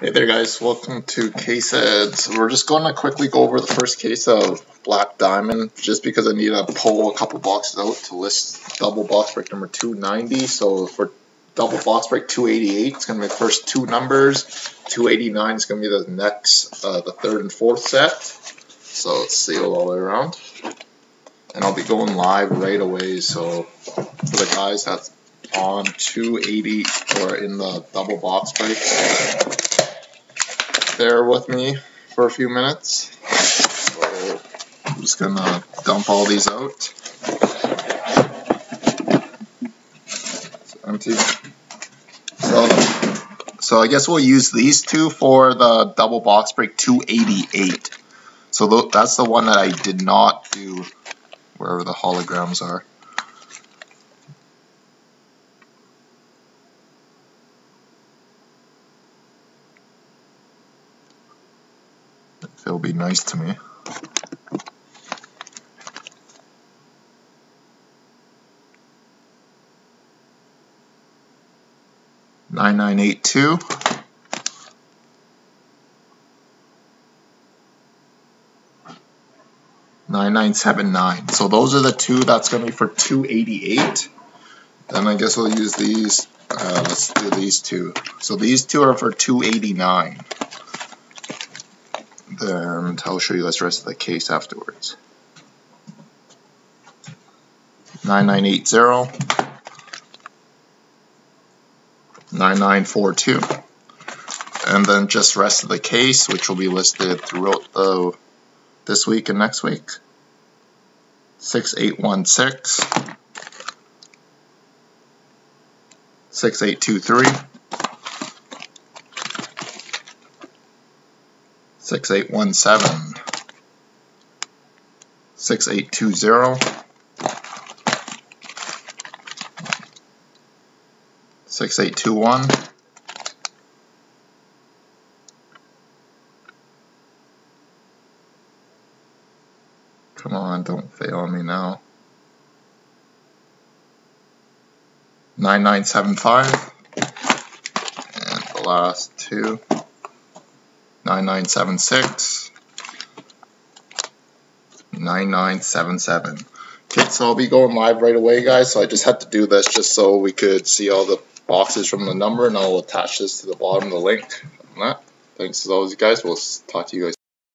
Hey there guys, welcome to Case Eds. We're just going to quickly go over the first case of Black Diamond just because I need to pull a couple boxes out to list double box break number 290. So for double box break 288, it's going to be the first two numbers. 289 is going to be the next, uh, the third and fourth set. So it's sealed all the way around. And I'll be going live right away. So for the guys that's on 280 or in the double box break, bear with me for a few minutes. I'm just gonna dump all these out. It's empty. So, so I guess we'll use these two for the double box break 288. So that's the one that I did not do wherever the holograms are. They'll be nice to me. Nine nine eight two. Nine nine seven nine. So those are the two. That's going to be for two eighty eight. Then I guess we'll use these. Uh, let's do these two. So these two are for two eighty nine and I'll show you the rest of the case afterwards. 9980 9942 and then just rest of the case which will be listed throughout the this week and next week. 6816 6823 6817 6820 6821 Come on, don't fail me now. 9975 and the last two. 9976 9977 okay so I'll be going live right away guys so I just had to do this just so we could see all the boxes from the number and I'll attach this to the bottom of the link. That thanks as always guys. We'll talk to you guys